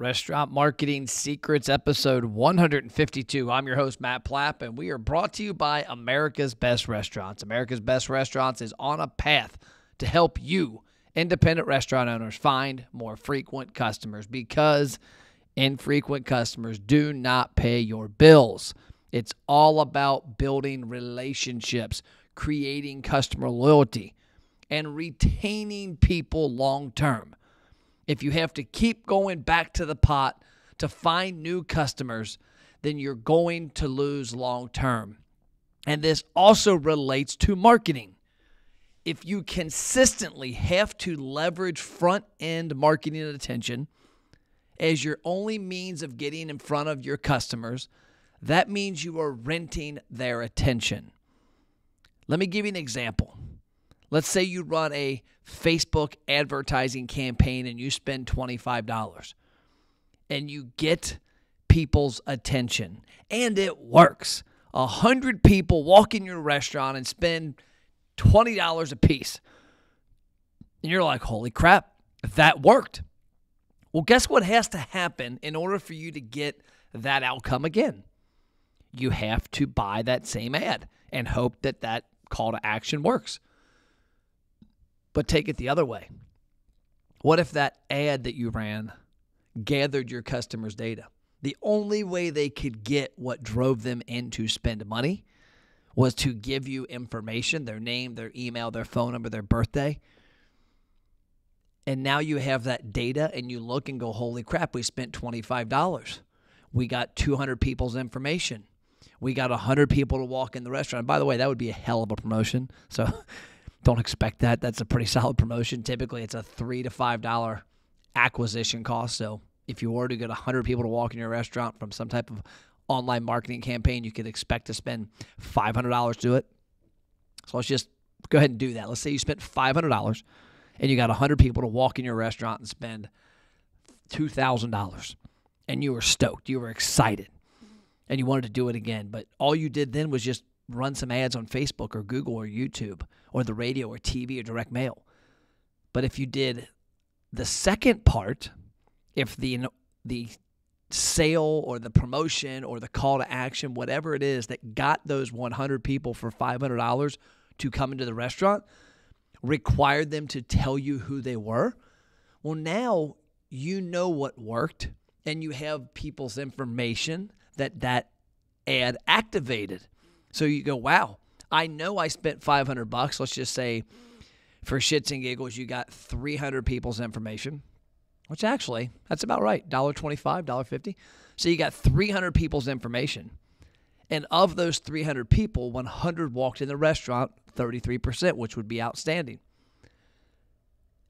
Restaurant Marketing Secrets, episode 152. I'm your host, Matt Plapp, and we are brought to you by America's Best Restaurants. America's Best Restaurants is on a path to help you, independent restaurant owners, find more frequent customers because infrequent customers do not pay your bills. It's all about building relationships, creating customer loyalty, and retaining people long term if you have to keep going back to the pot to find new customers, then you're going to lose long term. And this also relates to marketing. If you consistently have to leverage front end marketing attention as your only means of getting in front of your customers, that means you are renting their attention. Let me give you an example. Let's say you run a Facebook advertising campaign and you spend $25 and you get people's attention and it works. A hundred people walk in your restaurant and spend $20 a piece. And you're like, holy crap, that worked. Well, guess what has to happen in order for you to get that outcome again? You have to buy that same ad and hope that that call to action works. But take it the other way. What if that ad that you ran gathered your customers' data? The only way they could get what drove them in to spend money was to give you information their name, their email, their phone number, their birthday. And now you have that data and you look and go, holy crap, we spent $25. We got 200 people's information. We got 100 people to walk in the restaurant. By the way, that would be a hell of a promotion. So don't expect that. That's a pretty solid promotion. Typically, it's a three to five dollar acquisition cost. So if you were to get hundred people to walk in your restaurant from some type of online marketing campaign, you could expect to spend five hundred dollars to do it. So let's just go ahead and do that. Let's say you spent five hundred dollars, and you got hundred people to walk in your restaurant and spend two thousand dollars, and you were stoked. You were excited, and you wanted to do it again. But all you did then was just run some ads on Facebook or Google or YouTube or the radio or TV or direct mail. But if you did the second part, if the the sale or the promotion or the call to action, whatever it is that got those 100 people for $500 to come into the restaurant, required them to tell you who they were, well, now you know what worked and you have people's information that that ad activated. So you go, wow, I know I spent 500 bucks. Let's just say for shits and giggles, you got 300 people's information, which actually, that's about right. $1.25, $1.50. So you got 300 people's information. And of those 300 people, 100 walked in the restaurant, 33%, which would be outstanding.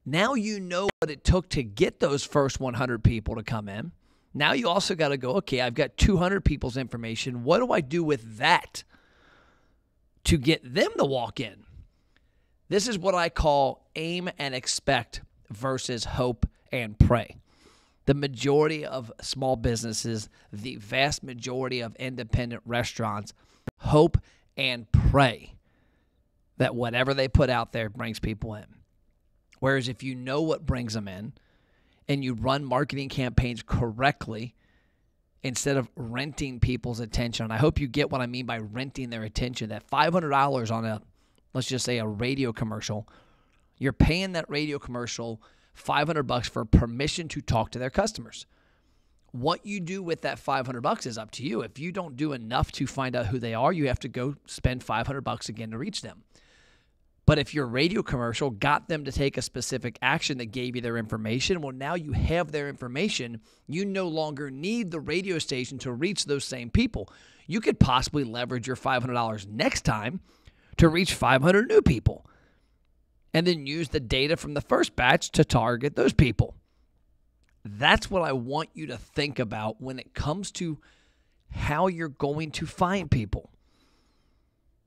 Now you know what it took to get those first 100 people to come in. Now you also got to go, okay, I've got 200 people's information. What do I do with that? To get them to walk in. This is what I call aim and expect versus hope and pray. The majority of small businesses, the vast majority of independent restaurants, hope and pray that whatever they put out there brings people in. Whereas if you know what brings them in and you run marketing campaigns correctly, instead of renting people's attention. I hope you get what I mean by renting their attention. That $500 on a, let's just say, a radio commercial, you're paying that radio commercial 500 bucks for permission to talk to their customers. What you do with that 500 bucks is up to you. If you don't do enough to find out who they are, you have to go spend 500 bucks again to reach them. But if your radio commercial got them to take a specific action that gave you their information, well, now you have their information. You no longer need the radio station to reach those same people. You could possibly leverage your $500 next time to reach 500 new people and then use the data from the first batch to target those people. That's what I want you to think about when it comes to how you're going to find people.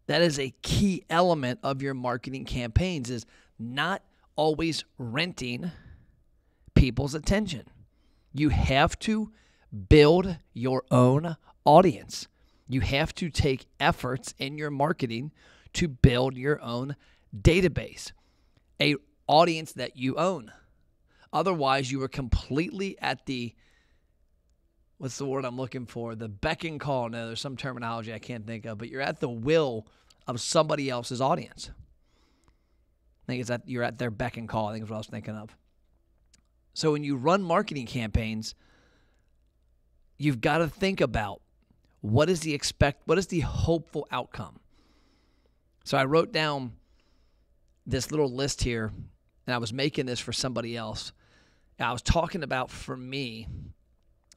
That is a key element of your marketing campaigns is not always renting people's attention. You have to build your own audience. You have to take efforts in your marketing to build your own database, a audience that you own. Otherwise, you are completely at the what's the word I'm looking for? The beck and call. No, there's some terminology I can't think of, but you're at the will of somebody else's audience. I think it's that you're at their beck and call. I think is what I was thinking of. So when you run marketing campaigns, you've got to think about what is the expect what is the hopeful outcome. So I wrote down this little list here and I was making this for somebody else. I was talking about for me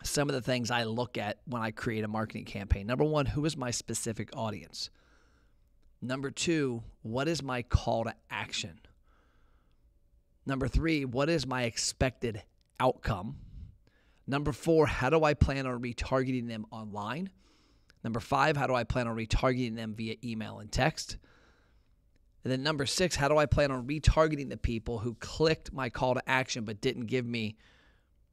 some of the things I look at when I create a marketing campaign. Number 1, who is my specific audience? Number 2, what is my call to action? Number 3, what is my expected outcome? Number 4, how do I plan on retargeting them online? Number 5, how do I plan on retargeting them via email and text? And then number six, how do I plan on retargeting the people who clicked my call to action but didn't give me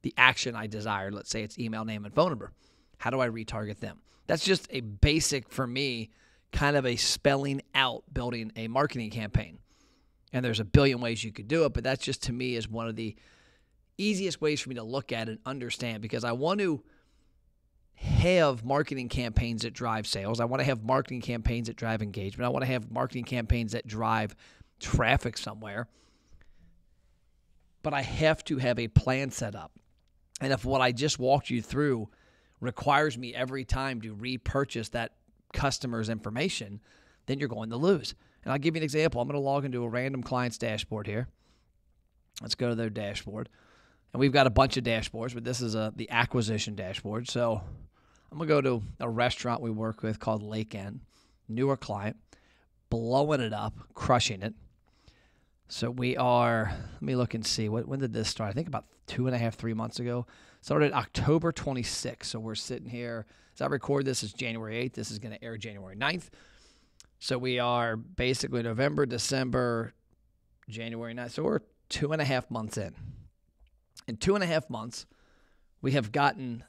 the action I desire. Let's say it's email, name, and phone number. How do I retarget them? That's just a basic for me, kind of a spelling out building a marketing campaign. And there's a billion ways you could do it, but that's just to me is one of the easiest ways for me to look at and understand because I want to have marketing campaigns that drive sales. I want to have marketing campaigns that drive engagement. I want to have marketing campaigns that drive traffic somewhere. But I have to have a plan set up. And if what I just walked you through requires me every time to repurchase that customer's information, then you're going to lose. And I'll give you an example. I'm going to log into a random client's dashboard here. Let's go to their dashboard. And we've got a bunch of dashboards, but this is a the acquisition dashboard. So I'm gonna go to a restaurant we work with called Lake End, newer client, blowing it up, crushing it. So we are. Let me look and see. What when did this start? I think about two and a half, three months ago. Started October 26th. So we're sitting here. As I record this, is January 8th. This is going to air January 9th. So we are basically November, December, January 9th. So we're two and a half months in. In two and a half months, we have gotten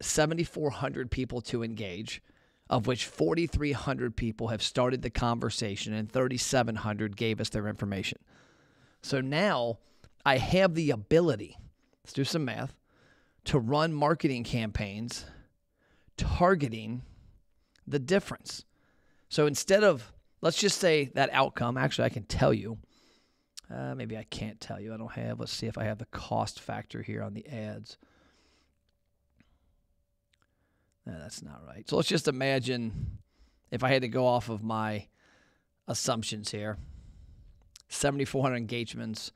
7,400 people to engage, of which 4,300 people have started the conversation and 3,700 gave us their information. So now I have the ability, let's do some math, to run marketing campaigns targeting the difference. So instead of, let's just say that outcome, actually, I can tell you. Uh, maybe I can't tell you. I don't have. Let's see if I have the cost factor here on the ads. No, that's not right. So let's just imagine if I had to go off of my assumptions here 7,400 engagements,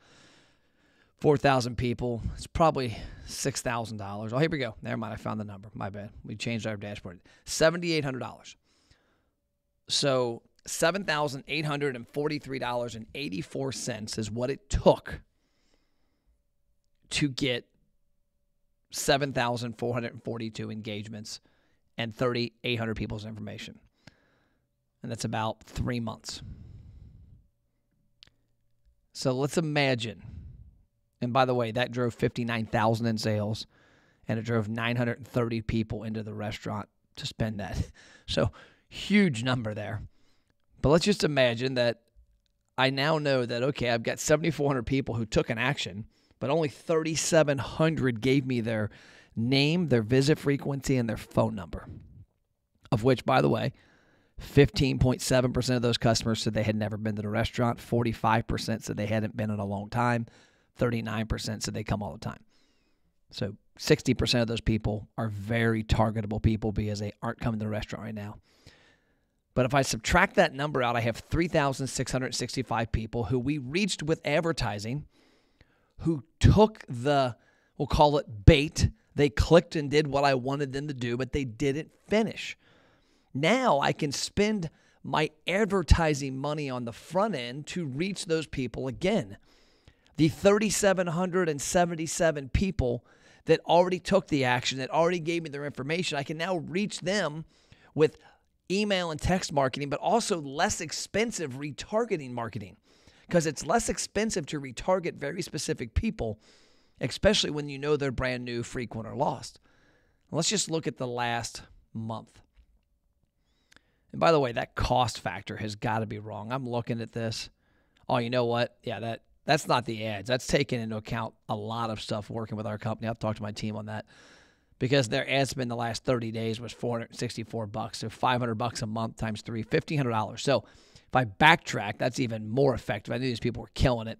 4,000 people. It's probably $6,000. Oh, here we go. Never mind. I found the number. My bad. We changed our dashboard. $7,800. So $7,843.84 is what it took to get 7,442 engagements and 3,800 people's information. And that's about three months. So let's imagine, and by the way, that drove 59,000 in sales and it drove 930 people into the restaurant to spend that. So huge number there. But let's just imagine that I now know that, okay, I've got 7,400 people who took an action, but only 3,700 gave me their name, their visit frequency, and their phone number. Of which, by the way, 15.7% of those customers said they had never been to the restaurant, 45% said they hadn't been in a long time, 39% said they come all the time. So 60% of those people are very targetable people because they aren't coming to the restaurant right now. But if I subtract that number out, I have 3,665 people who we reached with advertising who took the, we'll call it bait, they clicked and did what I wanted them to do, but they didn't finish. Now I can spend my advertising money on the front end to reach those people again. The 3,777 people that already took the action, that already gave me their information, I can now reach them with email and text marketing, but also less expensive retargeting marketing because it's less expensive to retarget very specific people especially when you know they're brand new, frequent, or lost. Let's just look at the last month. And by the way, that cost factor has got to be wrong. I'm looking at this. Oh, you know what? Yeah, that that's not the ads. That's taking into account a lot of stuff working with our company. I've talked to my team on that. because their ad spend the last 30 days was 464 bucks. So 500 bucks a month times three, $1,500. So if I backtrack, that's even more effective. I knew these people were killing it.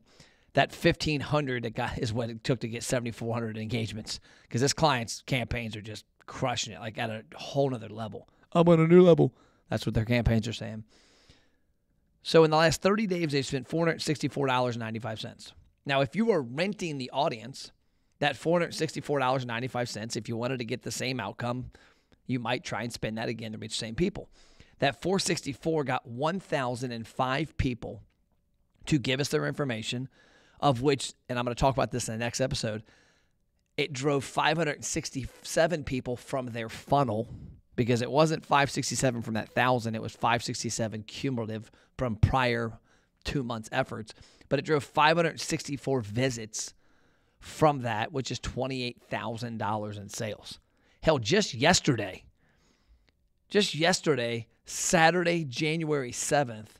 That 1500 that got is what it took to get 7400 engagements because this client's campaigns are just crushing it, like at a whole nother level. I'm on a new level. That's what their campaigns are saying. So in the last 30 days, they spent $464.95. Now, if you were renting the audience, that $464.95, if you wanted to get the same outcome, you might try and spend that again to reach the same people. That 464 got 1,005 people to give us their information, of which, and I'm going to talk about this in the next episode, it drove 567 people from their funnel because it wasn't 567 from that thousand, it was 567 cumulative from prior two months' efforts. But it drove 564 visits from that, which is $28,000 in sales. Hell, just yesterday, just yesterday, Saturday, January 7th,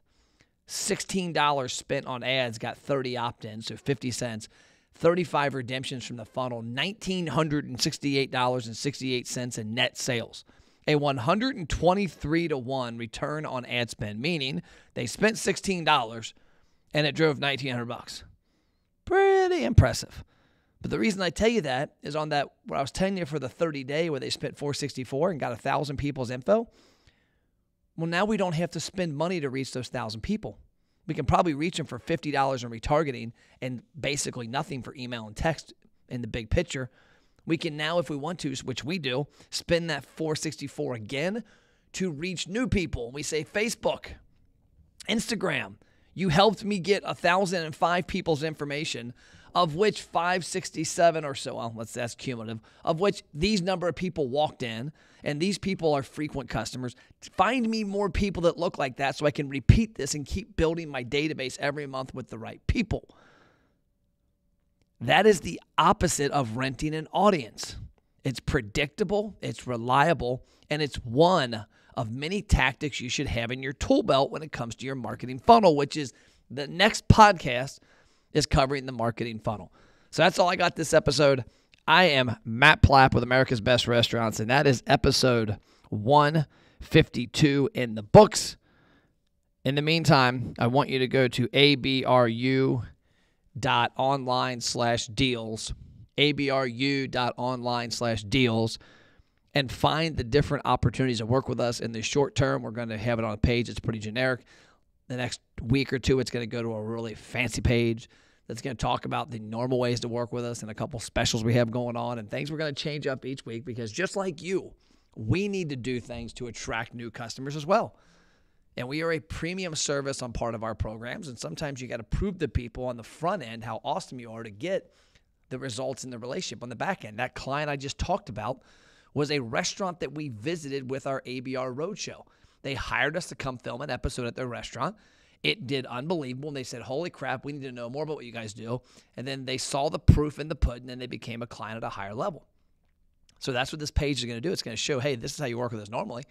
$16 spent on ads got 30 opt ins, so 50 cents. 35 redemptions from the funnel, $1,968.68 in net sales. A 123 to 1 return on ad spend, meaning they spent $16 and it drove 1900 bucks. Pretty impressive. But the reason I tell you that is on that what I was telling you for the 30 day where they spent 464 and got a thousand people's info. Well, now we don't have to spend money to reach those thousand people. We can probably reach them for $50 in retargeting and basically nothing for email and text in the big picture. We can now, if we want to, which we do, spend that 464 again to reach new people. We say Facebook, Instagram. You helped me get 1,005 people's information of which 567 or so, well, let's that's cumulative, of which these number of people walked in, and these people are frequent customers. Find me more people that look like that so I can repeat this and keep building my database every month with the right people. That is the opposite of renting an audience. It's predictable, it's reliable, and it's one of many tactics you should have in your tool belt when it comes to your marketing funnel, which is the next podcast is covering the marketing funnel. So that's all I got this episode. I am Matt Plapp with America's Best Restaurants, and that is episode 152 in the books. In the meantime, I want you to go to abru.online slash deals, abru.online slash deals, and find the different opportunities to work with us in the short term. We're going to have it on a page. It's pretty generic the next week or two, it's going to go to a really fancy page that's going to talk about the normal ways to work with us and a couple specials we have going on and things we're going to change up each week because just like you, we need to do things to attract new customers as well. And we are a premium service on part of our programs. And sometimes you got to prove to people on the front end how awesome you are to get the results in the relationship on the back end. That client I just talked about was a restaurant that we visited with our ABR Roadshow. They hired us to come film an episode at their restaurant. It did unbelievable. And they said, Holy crap, we need to know more about what you guys do. And then they saw the proof in the pudding and they became a client at a higher level. So that's what this page is going to do. It's going to show, hey, this is how you work with us normally.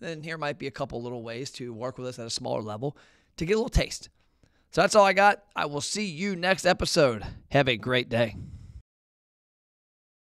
Then here might be a couple little ways to work with us at a smaller level to get a little taste. So that's all I got. I will see you next episode. Have a great day.